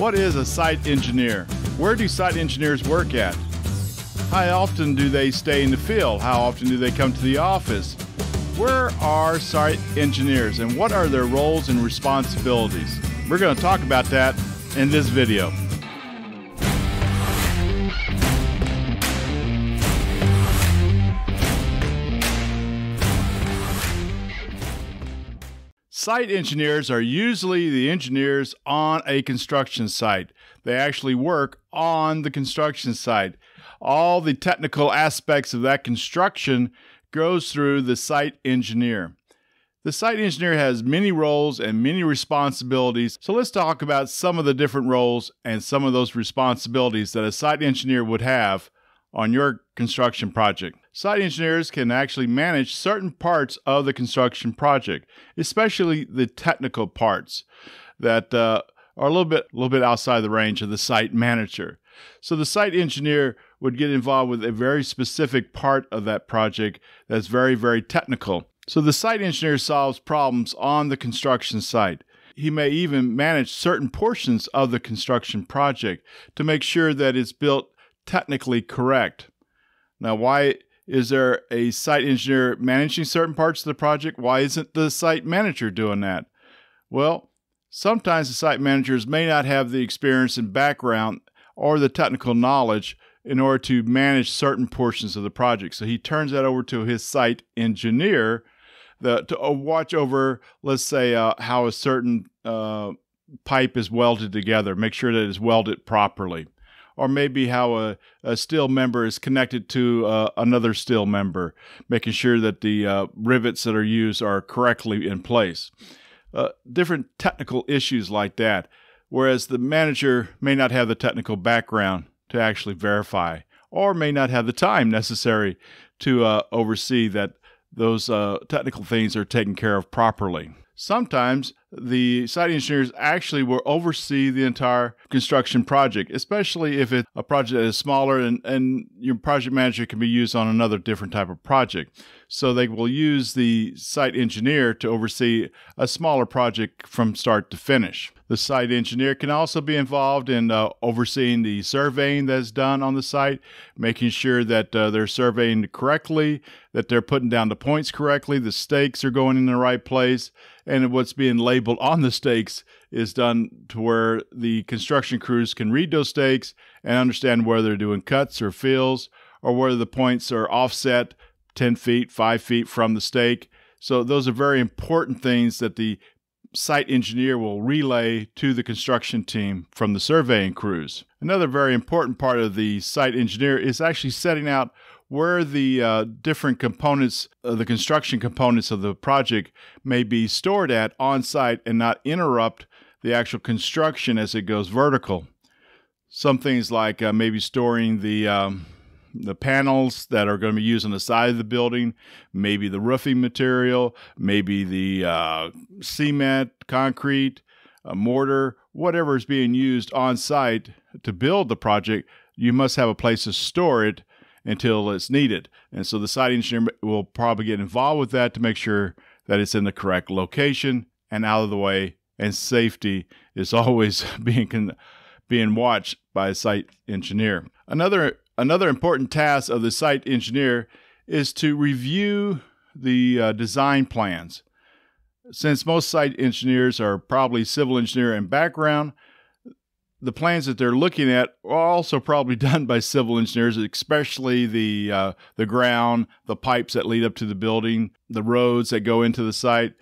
What is a site engineer? Where do site engineers work at? How often do they stay in the field? How often do they come to the office? Where are site engineers and what are their roles and responsibilities? We're going to talk about that in this video. Site engineers are usually the engineers on a construction site. They actually work on the construction site. All the technical aspects of that construction goes through the site engineer. The site engineer has many roles and many responsibilities. So let's talk about some of the different roles and some of those responsibilities that a site engineer would have on your construction project. Site engineers can actually manage certain parts of the construction project, especially the technical parts that uh, are a little bit a little bit outside the range of the site manager. So the site engineer would get involved with a very specific part of that project that's very very technical. So the site engineer solves problems on the construction site. He may even manage certain portions of the construction project to make sure that it's built technically correct. Now, why is there a site engineer managing certain parts of the project? Why isn't the site manager doing that? Well, sometimes the site managers may not have the experience and background or the technical knowledge in order to manage certain portions of the project. So he turns that over to his site engineer the, to uh, watch over, let's say, uh, how a certain uh, pipe is welded together, make sure that it's welded properly or maybe how a, a steel member is connected to uh, another steel member, making sure that the uh, rivets that are used are correctly in place. Uh, different technical issues like that, whereas the manager may not have the technical background to actually verify or may not have the time necessary to uh, oversee that those uh, technical things are taken care of properly. Sometimes the site engineers actually will oversee the entire construction project, especially if it's a project that is smaller and, and your project manager can be used on another different type of project. So they will use the site engineer to oversee a smaller project from start to finish. The site engineer can also be involved in uh, overseeing the surveying that's done on the site, making sure that uh, they're surveying correctly, that they're putting down the points correctly, the stakes are going in the right place, and what's being labeled on the stakes is done to where the construction crews can read those stakes and understand whether they're doing cuts or fills or whether the points are offset 10 feet, 5 feet from the stake. So, those are very important things that the site engineer will relay to the construction team from the surveying crews. Another very important part of the site engineer is actually setting out where the uh, different components, uh, the construction components of the project may be stored at on site and not interrupt the actual construction as it goes vertical. Some things like uh, maybe storing the um, the panels that are going to be used on the side of the building, maybe the roofing material, maybe the uh, cement, concrete, mortar, whatever is being used on site to build the project. You must have a place to store it until it's needed. And so the site engineer will probably get involved with that to make sure that it's in the correct location and out of the way. And safety is always being being watched by a site engineer. Another another important task of the site engineer is to review the uh, design plans. Since most site engineers are probably civil engineer in background, the plans that they're looking at are also probably done by civil engineers, especially the uh, the ground, the pipes that lead up to the building, the roads that go into the site.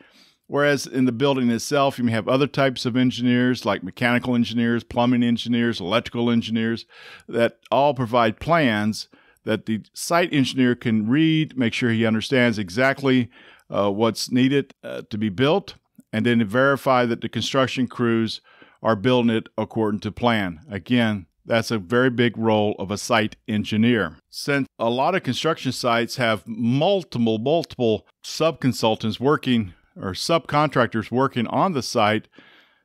Whereas in the building itself, you may have other types of engineers like mechanical engineers, plumbing engineers, electrical engineers that all provide plans that the site engineer can read, make sure he understands exactly uh, what's needed uh, to be built, and then verify that the construction crews are building it according to plan. Again, that's a very big role of a site engineer. Since a lot of construction sites have multiple, multiple subconsultants working or subcontractors working on the site,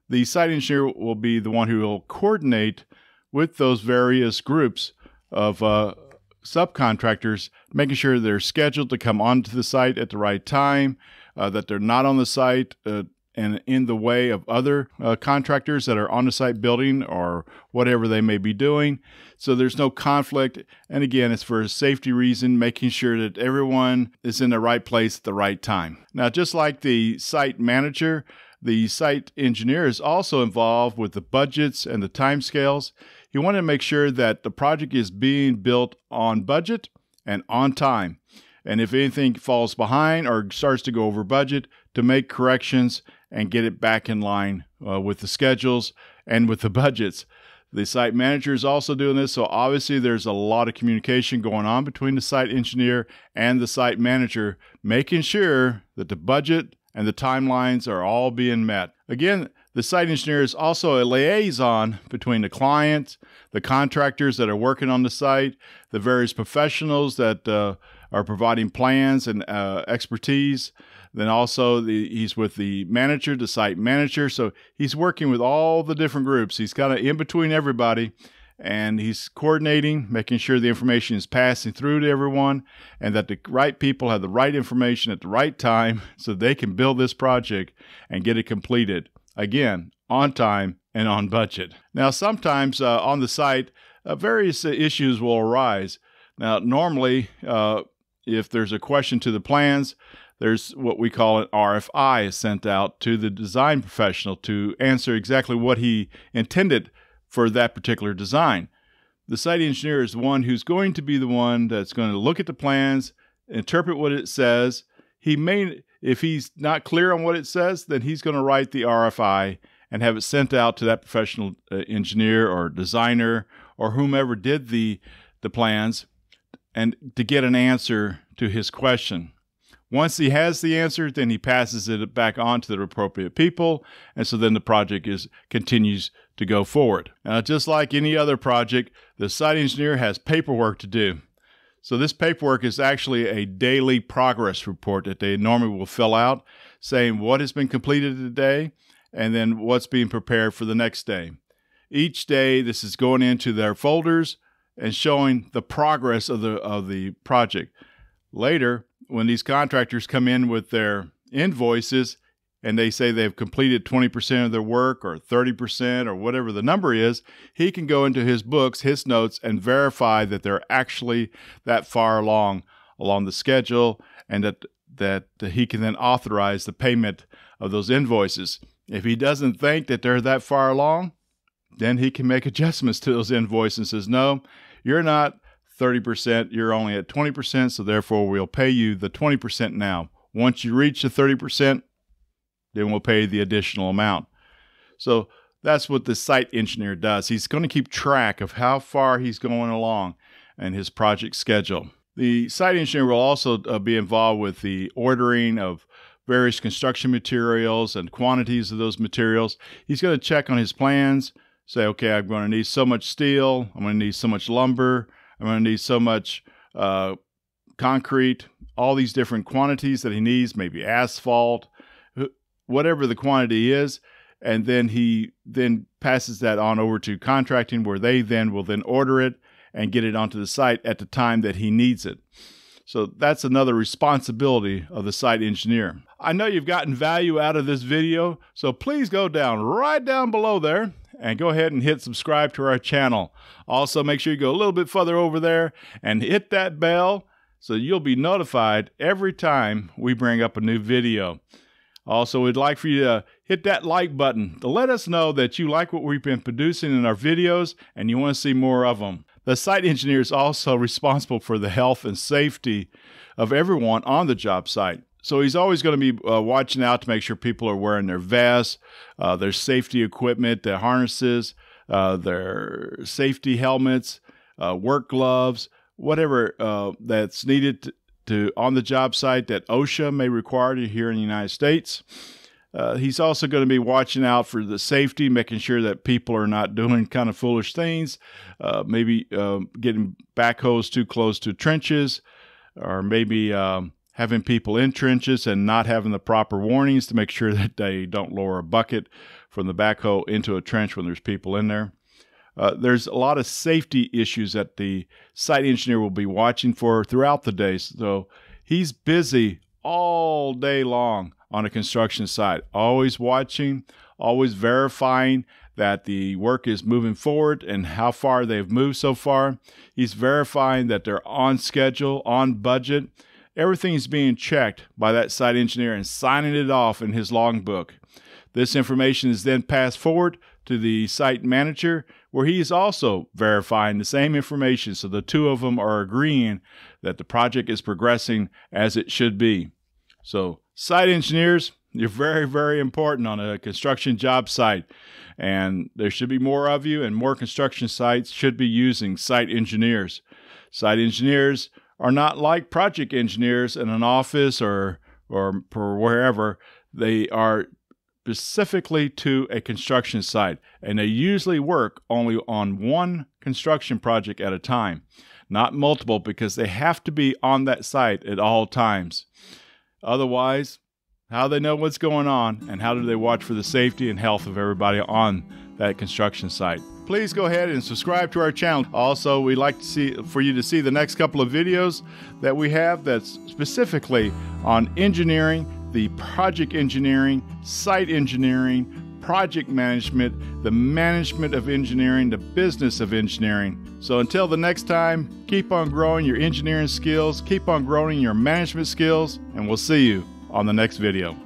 the site engineer will be the one who will coordinate with those various groups of uh, subcontractors, making sure they're scheduled to come onto the site at the right time, uh, that they're not on the site uh, and in the way of other uh, contractors that are on the site building or whatever they may be doing. So there's no conflict. And again, it's for a safety reason, making sure that everyone is in the right place at the right time. Now, just like the site manager, the site engineer is also involved with the budgets and the timescales. He wanted to make sure that the project is being built on budget and on time. And if anything falls behind or starts to go over budget, to make corrections and get it back in line uh, with the schedules and with the budgets. The site manager is also doing this, so obviously there's a lot of communication going on between the site engineer and the site manager, making sure that the budget and the timelines are all being met. Again, the site engineer is also a liaison between the client, the contractors that are working on the site, the various professionals that uh, are providing plans and uh, expertise. Then also the, he's with the manager, the site manager. So he's working with all the different groups. He's kind of in between everybody and he's coordinating, making sure the information is passing through to everyone and that the right people have the right information at the right time so they can build this project and get it completed. Again, on time and on budget. Now, sometimes uh, on the site, uh, various uh, issues will arise. Now, normally, uh, if there's a question to the plans, there's what we call an RFI sent out to the design professional to answer exactly what he intended for that particular design. The site engineer is the one who's going to be the one that's going to look at the plans, interpret what it says. He may, if he's not clear on what it says, then he's going to write the RFI and have it sent out to that professional uh, engineer or designer or whomever did the the plans and to get an answer to his question. Once he has the answer, then he passes it back on to the appropriate people, and so then the project is continues to go forward. Now, just like any other project, the site engineer has paperwork to do. So this paperwork is actually a daily progress report that they normally will fill out, saying what has been completed today and then what's being prepared for the next day. Each day, this is going into their folders and showing the progress of the of the project. Later, when these contractors come in with their invoices and they say they've completed 20% of their work or 30% or whatever the number is, he can go into his books, his notes, and verify that they're actually that far along along the schedule and that that he can then authorize the payment of those invoices. If he doesn't think that they're that far along, then he can make adjustments to those invoices and says, no, you're not 30%, you're only at 20%, so therefore we'll pay you the 20% now. Once you reach the 30%, then we'll pay the additional amount. So that's what the site engineer does. He's going to keep track of how far he's going along and his project schedule. The site engineer will also uh, be involved with the ordering of various construction materials and quantities of those materials. He's going to check on his plans, say, okay, I'm going to need so much steel, I'm going to need so much lumber, I'm going to need so much uh, concrete, all these different quantities that he needs, maybe asphalt, whatever the quantity is. And then he then passes that on over to contracting, where they then will then order it and get it onto the site at the time that he needs it. So that's another responsibility of the site engineer. I know you've gotten value out of this video, so please go down right down below there and go ahead and hit subscribe to our channel. Also, make sure you go a little bit further over there and hit that bell so you'll be notified every time we bring up a new video. Also, we'd like for you to hit that like button to let us know that you like what we've been producing in our videos and you want to see more of them. The site engineer is also responsible for the health and safety of everyone on the job site. So he's always going to be uh, watching out to make sure people are wearing their vests, uh, their safety equipment, their harnesses, uh, their safety helmets, uh, work gloves, whatever uh, that's needed to, to, on the job site that OSHA may require to here in the United States. Uh, he's also going to be watching out for the safety, making sure that people are not doing kind of foolish things, maybe um, getting backhoes too close to trenches, or maybe um, having people in trenches and not having the proper warnings to make sure that they don't lower a bucket from the backhoe into a trench when there's people in there. Uh, there's a lot of safety issues that the site engineer will be watching for throughout the day. So he's busy all day long on a construction site, always watching, always verifying that the work is moving forward and how far they've moved so far. He's verifying that they're on schedule, on budget. Everything is being checked by that site engineer and signing it off in his logbook. This information is then passed forward to the site manager, where he is also verifying the same information. So the two of them are agreeing that the project is progressing as it should be. So, site engineers, you're very, very important on a construction job site. And there should be more of you, and more construction sites should be using site engineers. Site engineers are not like project engineers in an office or or, wherever. They are specifically to a construction site, and they usually work only on one construction project at a time, not multiple, because they have to be on that site at all times. Otherwise, how they know what's going on and how do they watch for the safety and health of everybody on that construction site. Please go ahead and subscribe to our channel. Also, we'd like to see for you to see the next couple of videos that we have that's specifically on engineering the project engineering, site engineering, project management, the management of engineering, the business of engineering. So until the next time, keep on growing your engineering skills, keep on growing your management skills, and we'll see you on the next video.